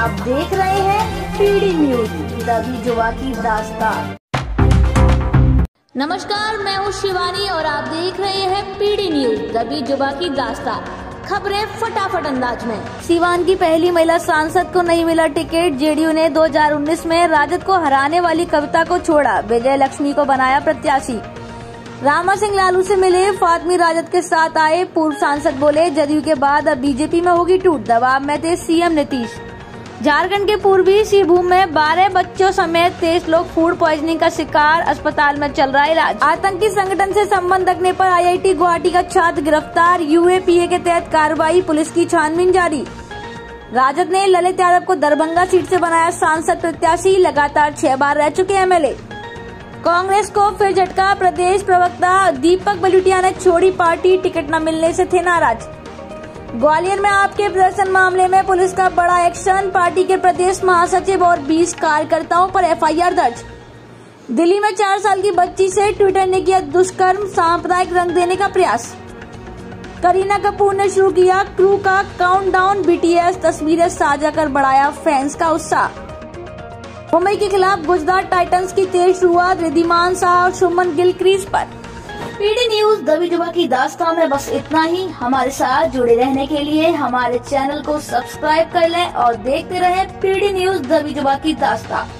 आप देख रहे हैं पीडी न्यूज़ दबी जुबा की दास्तान नमस्कार मैं हूँ शिवानी और आप देख रहे हैं पीडी न्यूज़ दबी जुबा की दास्तान खबरें फटाफट अंदाज में। सीवान की पहली महिला सांसद को नहीं मिला टिकट जेडीयू ने 2019 में राजद को हराने वाली कविता को छोड़ा विजय लक्ष्मी को बनाया प्रत्याशी। रामा सिंह लालू से मिले फातमी राजद के साथ आए पूर्व सांसद बोले जदयू के बाद अब बीजेपी में होगी टूट दबाव में थे सीएम नीतीश। झारखंड के पूर्वी सिंहभूम में 12 बच्चों समेत तेईस लोग फ़ूड पॉइजनिंग का शिकार अस्पताल में चल रहा इलाज। आतंकी संगठन से संबंध रखने पर आईआईटी गुवाहाटी का छात्र गिरफ़्तार। यूएपीए के तहत कार्रवाई, पुलिस की छानबीन जारी। राजद ने ललित यादव को दरभंगा सीट से बनाया सांसद प्रत्याशी, लगातार छह बार रह चुके एमएलए। कांग्रेस को फिर झटका, प्रदेश प्रवक्ता दीपक बलुटिया ने छोड़ी पार्टी, टिकट न मिलने से थे नाराज़। ग्वालियर में आपके प्रदर्शन मामले में पुलिस का बड़ा एक्शन। पार्टी के प्रदेश महासचिव और 20 कार्यकर्ताओं पर एफआईआर दर्ज। दिल्ली में चार साल की बच्ची से ट्विटर ने किया दुष्कर्म, सांप्रदायिक रंग देने का प्रयास। करीना कपूर ने शुरू किया क्रू का काउंटडाउन बीटीएस तस्वीरें साझा कर बढ़ाया फैंस का उत्साह। मुंबई के खिलाफ गुजरात टाइटंस की तेज शुरुआत रिधिमान शाह और शुभमन गिल क्रीज पर। पीडी न्यूज़ दबी जुबा की दास्तान में बस इतना ही। हमारे साथ जुड़े रहने के लिए हमारे चैनल को सब्सक्राइब कर लें और देखते रहें पीडी न्यूज़ दबी जुबा की दास्तान।